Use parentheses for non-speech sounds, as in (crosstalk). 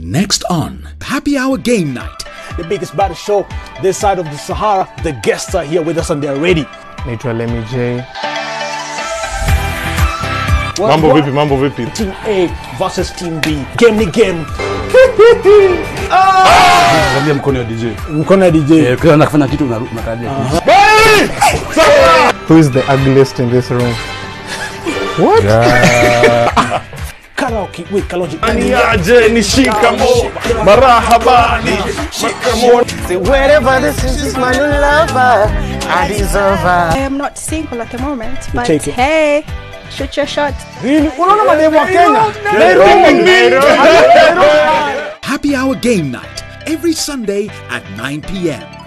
Next on Happy Hour Game Night. the biggest battle show this side of the Sahara. The guests are here with us and they're ready. naitwa Lemmy J. Mambo vipi? Mambo vipi? Team A versus Team B. Game ni game. Angalia mkono wa DJ. Mkono ya DJ. Eh, ukiwa unafanya kitu unaru- Who is the ugliest in this room? (laughs) (laughs) Karaoke with Kalonji. Niaje ni shikamo marahabani shikamo Wherever this is, is my new lover. I deserve her. I am not single at the moment, but take it. hey, shoot your shot. Unaona mademu wa Kenya? Happy Hour Game Night every Sunday at 9 p.m.